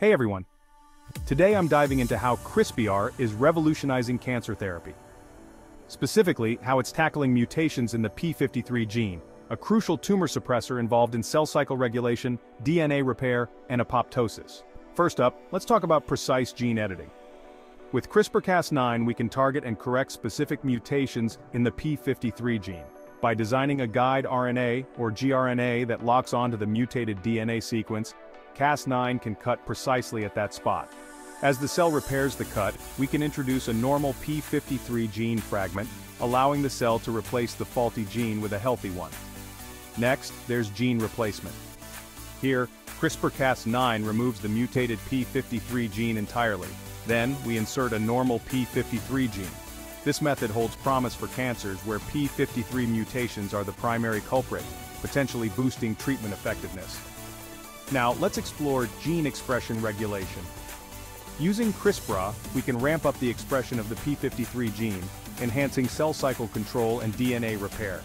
Hey everyone. Today I'm diving into how CRISPR is revolutionizing cancer therapy. Specifically, how it's tackling mutations in the p53 gene, a crucial tumor suppressor involved in cell cycle regulation, DNA repair, and apoptosis. First up, let's talk about precise gene editing. With CRISPR-Cas9 we can target and correct specific mutations in the p53 gene. By designing a guide RNA, or gRNA that locks onto the mutated DNA sequence, Cas9 can cut precisely at that spot. As the cell repairs the cut, we can introduce a normal p53 gene fragment, allowing the cell to replace the faulty gene with a healthy one. Next, there's gene replacement. Here, CRISPR-Cas9 removes the mutated p53 gene entirely. Then, we insert a normal p53 gene. This method holds promise for cancers where p53 mutations are the primary culprit, potentially boosting treatment effectiveness. Now, let's explore gene expression regulation. Using CRISPR, we can ramp up the expression of the p53 gene, enhancing cell cycle control and DNA repair.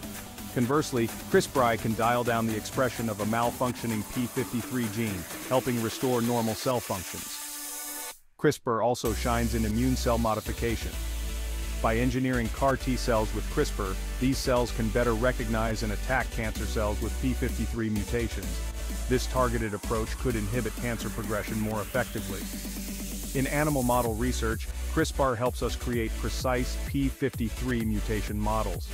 Conversely, CRISPR can dial down the expression of a malfunctioning p53 gene, helping restore normal cell functions. CRISPR also shines in immune cell modification. By engineering CAR T cells with CRISPR, these cells can better recognize and attack cancer cells with p53 mutations, this targeted approach could inhibit cancer progression more effectively. In animal model research, CRISPR helps us create precise p53 mutation models.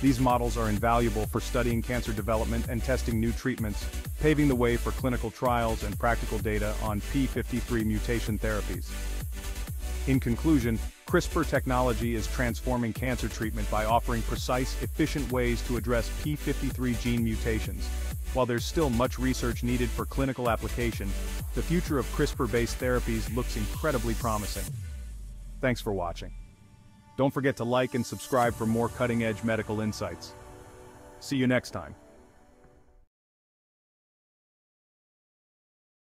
These models are invaluable for studying cancer development and testing new treatments, paving the way for clinical trials and practical data on p53 mutation therapies. In conclusion, CRISPR technology is transforming cancer treatment by offering precise, efficient ways to address p53 gene mutations, while there's still much research needed for clinical application, the future of CRISPR-based therapies looks incredibly promising. Thanks for watching. Don't forget to like and subscribe for more cutting-edge medical insights. See you next time.